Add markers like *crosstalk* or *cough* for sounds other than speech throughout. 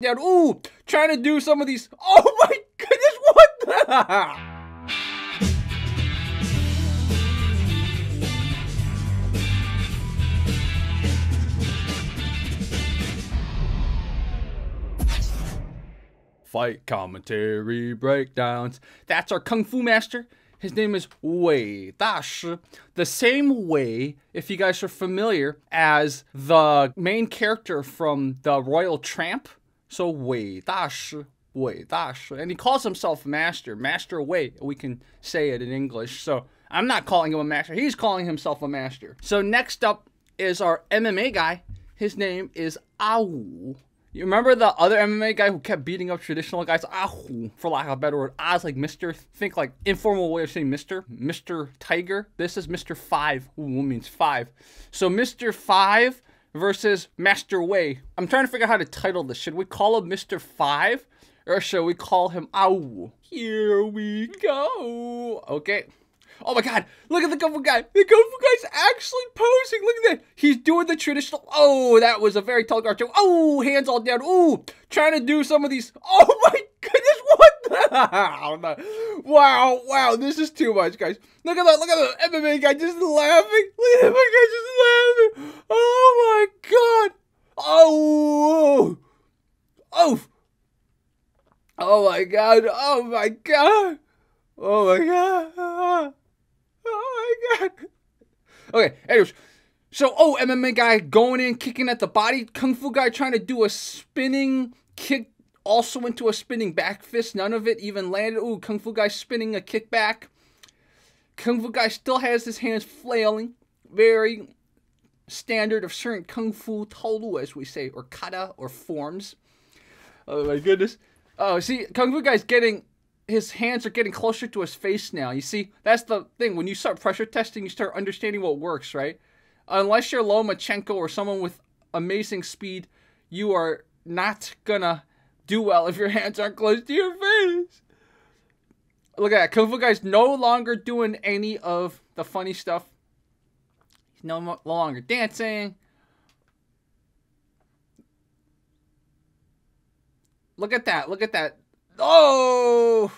down. Ooh, trying to do some of these. Oh *laughs* my goodness, what the? *laughs* Fight commentary breakdowns. That's our Kung Fu master. His name is Wei Dashi. The same way, if you guys are familiar, as the main character from the Royal Tramp. So Wei Dashi, Wei. And he calls himself Master, Master Wei. We can say it in English. So I'm not calling him a master. He's calling himself a master. So next up is our MMA guy. His name is Awu. You remember the other MMA guy who kept beating up traditional guys? Ahu, for lack of a better word. Oz like Mr. Think like informal way of saying Mr. Mr. Tiger. This is Mr. Five. Wu, means five. So Mr. Five versus Master Wei. I'm trying to figure out how to title this. Should we call him Mr. Five? Or should we call him Awu? Here we go. Okay. Oh my god, look at the Kung Fu guy. The Kung Fu guy's actually posing. Look at that. He's doing the traditional. Oh, that was a very tall guard. Oh, hands all down. Oh, trying to do some of these. *laughs* Oh my? *laughs* Wow, wow, this is too much, guys. Look at that. Look at the MMA guy just laughing. Look at the MMA guy just laughing. Oh my god. Oh, oh, oh, oh my god. Oh my god. Oh my god. Oh my god. Okay, anyways. So, oh, MMA guy going in, kicking at the body. Kung Fu guy trying to do a spinning kick, also into a spinning back fist. None of it even landed. Ooh, Kung Fu guy spinning a kickback. Kung Fu guy still has his hands flailing. Very standard of certain Kung Fu taolu, as we say, or kata, or forms. Oh my goodness. Oh, see, Kung Fu guy's getting his hands are getting closer to his face now. You see, that's the thing. When you start pressure testing, you start understanding what works, right? Unless you're Lomachenko or someone with amazing speed, you are not gonna do well if your hands aren't close to your face. Look at that. Kung Fu Guy's no longer doing any of the funny stuff. He's no longer dancing. Look at that. Look at that. Oh!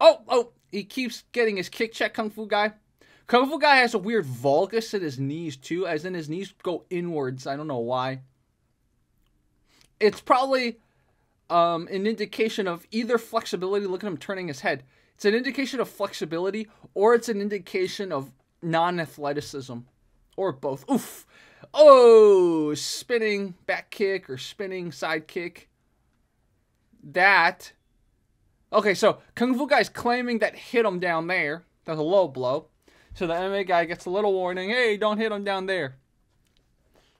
Oh, oh, he keeps getting his kick check, Kung Fu Guy. Kung Fu Guy has a weird valgus at his knees, too, as in his knees go inwards. I don't know why. It's probably um, an indication of either flexibility. Look at him turning his head. It's an indication of flexibility, or it's an indication of non athleticism, or both. Oof. Oh, spinning back kick or spinning side kick. That Okay, so Kung Fu Guy's claiming that hit him down there. That's a low blow. So the MMA guy gets a little warning. Hey, don't hit him down there.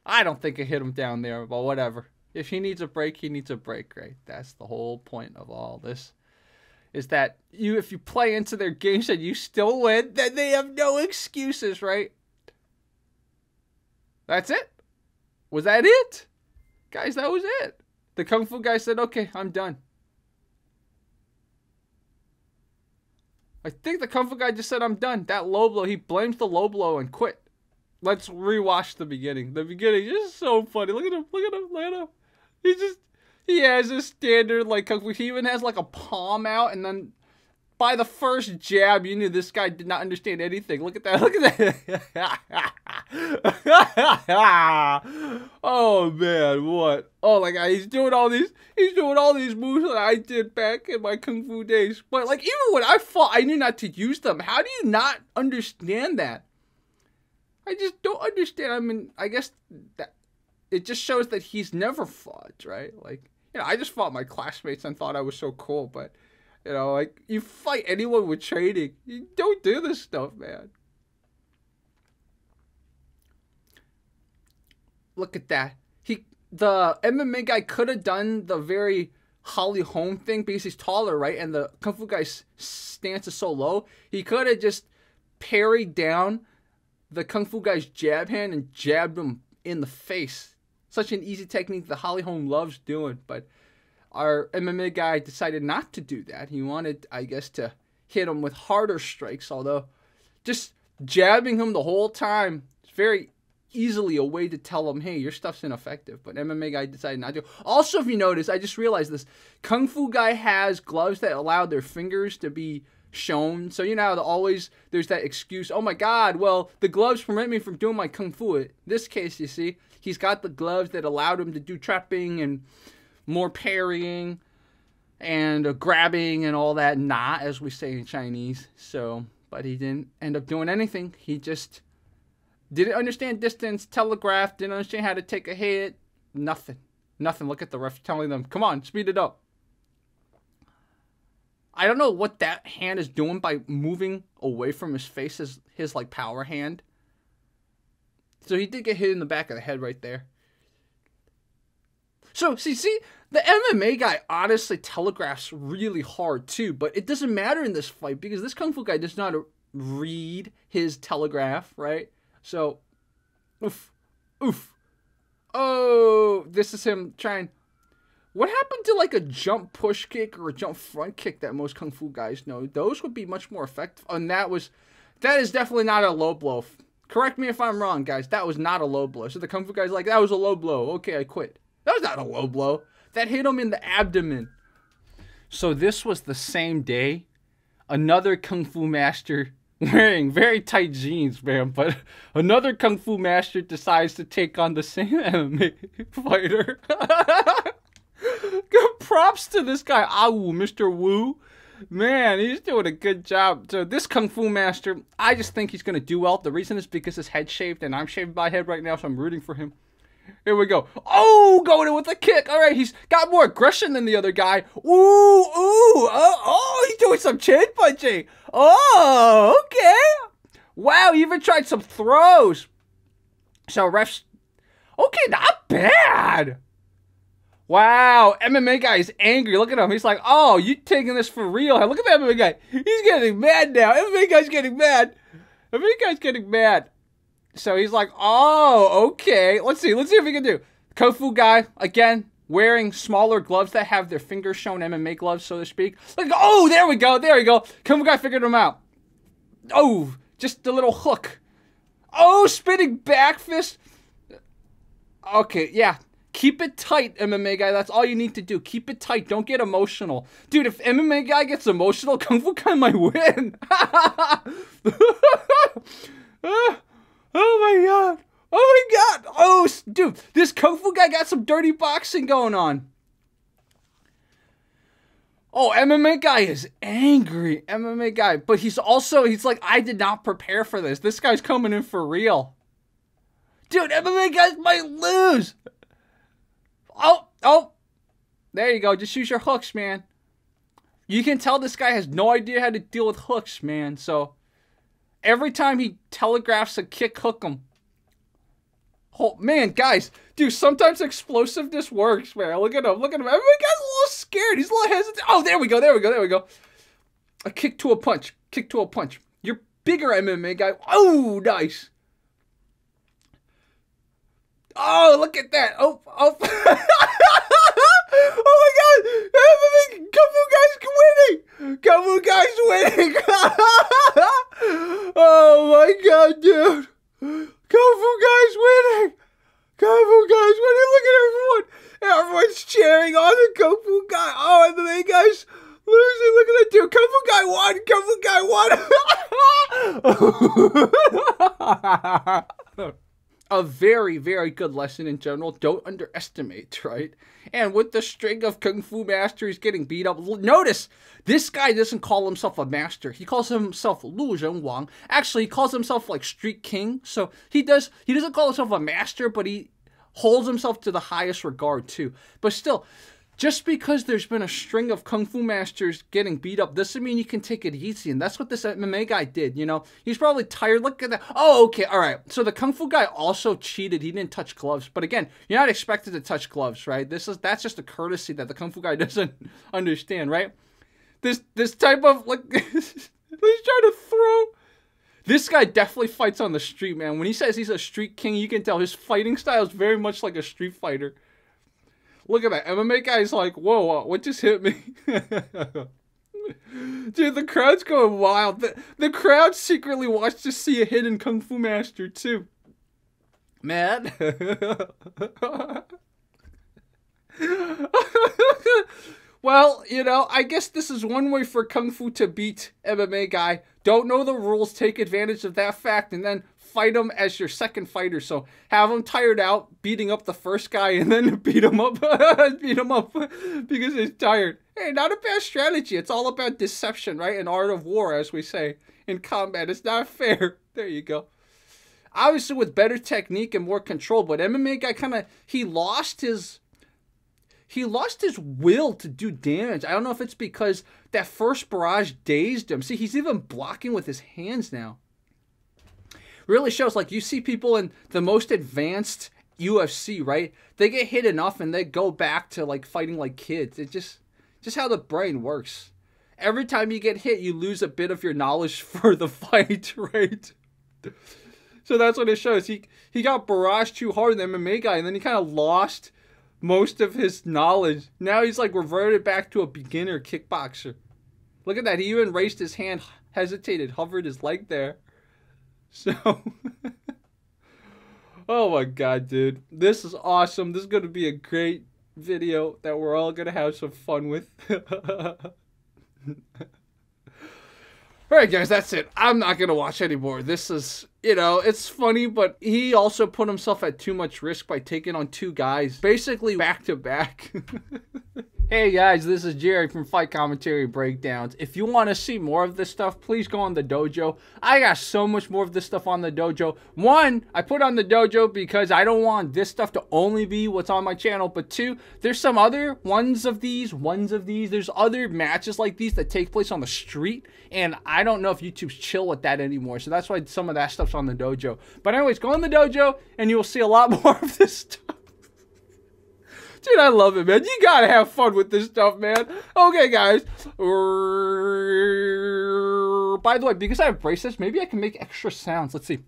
I don't think it hit him down there, but whatever. If he needs a break, he needs a break, right? That's the whole point of all this. Is that you if you play into their games and you still win, then they have no excuses, right? That's it. Was that it? Guys, that was it. The Kung Fu guy said, okay, I'm done. I think the Kung Fu guy just said, I'm done. That low blow, he blames the low blow and quit. Let's rewatch the beginning. The beginning is so funny. Look at him. Look at him. Look at him. He just, he has a standard, like, Kung Fu. He even has, like, a palm out, and then by the first jab, you knew this guy did not understand anything. Look at that. *laughs* Look at that. *laughs* oh man, what? Oh my god, he's doing all these he's doing all these moves that I did back in my kung fu days. But like even when I fought, I knew not to use them. How do you not understand that? I just don't understand. I mean, I guess that it just shows that he's never fought, right? Like, you know, I just fought my classmates and thought I was so cool, but you know, like you fight anyone with training. You don't do this stuff, man. Look at that. He the MMA guy could have done the very Holly Holm thing because he's taller, right? And the Kung Fu guy's stance is so low. He could have just parried down the Kung Fu guy's jab hand and jabbed him in the face. Such an easy technique that Holly Holm loves doing, but our MMA guy decided not to do that. He wanted, I guess, to hit him with harder strikes, although just jabbing him the whole time, it's very easily a way to tell him, hey, your stuff's ineffective. But MMA guy decided not to. Also, if you notice, I just realized this Kung Fu guy has gloves that allow their fingers to be shown. So you know always there's that excuse, oh my god, well, the gloves prevent me from doing my kung fu. In this case, you see, he's got the gloves that allowed him to do trapping and more parrying and uh, grabbing and all that, not as we say in Chinese. So, but he didn't end up doing anything. He just didn't understand distance, telegraph, didn't understand how to take a hit, nothing. Nothing. Look at the ref telling them, come on, speed it up. I don't know what that hand is doing by moving away from his face, his, his like power hand. So he did get hit in the back of the head right there. So see, see, the MMA guy honestly telegraphs really hard too, but it doesn't matter in this fight because this kung fu guy does not read his telegraph, right? So, oof, oof. Oh, this is him trying. What happened to like a jump push kick or a jump front kick that most kung fu guys know? Those would be much more effective. And that was, that is definitely not a low blow. Correct me if I'm wrong, guys. That was not a low blow. So the kung fu guy's like, that was a low blow. Okay, I quit. That was not a low blow. That hit him in the abdomen. So this was the same day. Another kung fu master *laughs* wearing very tight jeans, man. But *laughs* another kung fu master decides to take on the same *laughs* MMA fighter. Props to this guy, Awu, Mr. Wu. Man, he's doing a good job. So this Kung Fu Master, I just think he's going to do well. The reason is because his head shaved, and I'm shaving my head right now, so I'm rooting for him. Here we go. Oh, going in with a kick. All right, he's got more aggression than the other guy. Ooh, ooh. Oh, oh he's doing some chin punching. Oh, okay. Wow, he even tried some throws. So refs. Okay, not bad. Wow, MMA guy is angry. Look at him. He's like, oh, you taking this for real? Look at that MMA guy. He's getting mad now. MMA guy's getting mad. MMA guy's getting mad. So he's like, oh, okay. Let's see. Let's see if we can do. Kung Fu guy, again, wearing smaller gloves that have their fingers shown, MMA gloves, so to speak. Like, oh, there we go. There we go. Kung Fu guy figured him out. Oh, just a little hook. Oh, spinning back fist. Okay, yeah. Keep it tight, MMA guy. That's all you need to do. Keep it tight. Don't get emotional. Dude, if MMA guy gets emotional, *laughs* Kung Fu guy might win. *laughs* oh my god. Oh my god. Oh, dude, this Kung Fu guy got some dirty boxing going on. Oh, MMA guy is angry. MMA guy. But he's also, he's like, I did not prepare for this. This guy's coming in for real. Dude, MMA guys might lose. Oh, oh. There you go. Just use your hooks, man. You can tell this guy has no idea how to deal with hooks, man. So every time he telegraphs a kick, hook him. Oh, man, guys, dude, sometimes explosiveness works, man. Look at him. Look at him. Every guy's a little scared. He's a little hesitant. Oh, there we go. There we go. There we go. A kick to a punch. Kick to a punch. You're bigger MMA guy. Oh, nice. Oh, look at that. Oh, oh. *laughs* oh my god. Fu Guy's winning. Fu Guy's winning. *laughs* oh my god, dude. Fu Guy's winning. Fu Guy's winning. Look at everyone. Everyone's cheering on the Fu Guy. Oh, and the main guy's losing. Look at that dude. Fu Guy won. Fu Guy won. *laughs* a very, very good lesson in general. Don't underestimate, right? And with the string of kung fu masters getting beat up, notice this guy doesn't call himself a master. He calls himself Lu Zhen Wang. Actually, he calls himself like Street King. So he does. He doesn't call himself a master, but he holds himself to the highest regard too. But still, just because there's been a string of kung fu masters getting beat up doesn't mean you can take it easy. And that's what this MMA guy did, you know? He's probably tired. Look at that. Oh, okay. All right. So the kung fu guy also cheated. He didn't touch gloves. But again, you're not expected to touch gloves, right? This is that's just a courtesy that the kung fu guy *laughs* doesn't understand, right? This this type of like *laughs* he's trying to throw this guy definitely fights on the street, man. When he says he's a street king, you can tell his fighting style is very much like a street fighter. Look at that. MMA guy's like, whoa, what just hit me? *laughs* Dude, the crowd's going wild. The, the crowd secretly wants to see a hidden Kung Fu Master, too. man. *laughs* well, you know, I guess this is one way for Kung Fu to beat MMA guy. Don't know the rules, take advantage of that fact, and then fight him as your second fighter. So have him tired out, beating up the first guy, and then *laughs* beat him up, *laughs* beat him up *laughs* because he's tired. Hey, not a bad strategy. It's all about deception, right? An art of war, as we say in combat. It's not fair. There you go. Obviously, with better technique and more control, but MMA guy kind of he lost his he lost his will to do damage. I don't know if it's because that first barrage dazed him. See, he's even blocking with his hands now. Really shows like you see people in the most advanced UFC, right? They get hit enough and they go back to like fighting like kids. It's just just how the brain works. Every time you get hit, you lose a bit of your knowledge *laughs* for the fight, *laughs* right? So that's what it shows. He he got barraged too hard, in the MMA guy, and then he kind of lost most of his knowledge. Now he's like reverted back to a beginner kickboxer. Look at that. He even raised his hand, hesitated, hovered his leg there. So, *laughs* oh my god, dude. This is awesome. This is going to be a great video that we're all going to have some fun with. *laughs* All right, guys, that's it. I'm not to watch anymore. This is, you know, it's funny, but he also put himself at too much risk by taking on two guys basically back to back. *laughs* Hey guys, this is Jerry from Fight Commentary Breakdowns. If you want to see more of this stuff, please go on the dojo. I got so much more of this stuff on the dojo. One, I put on the dojo because I don't want this stuff to only be what's on my channel. But two, there's some other ones of these, ones of these. There's other matches like these that take place on the street. And I don't know if YouTube's chill with that anymore. So that's why some of that stuff's on the dojo. But anyways, go on the dojo and you will see a lot *laughs* more of this stuff. Dude, I love it, man. You gotta have fun with this stuff, man. Okay, guys. By the way, because I have braces, maybe I can make extra sounds. Let's see.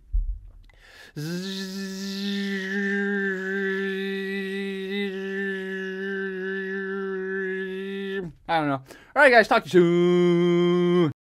I don't know. All right, guys. Talk to you soon.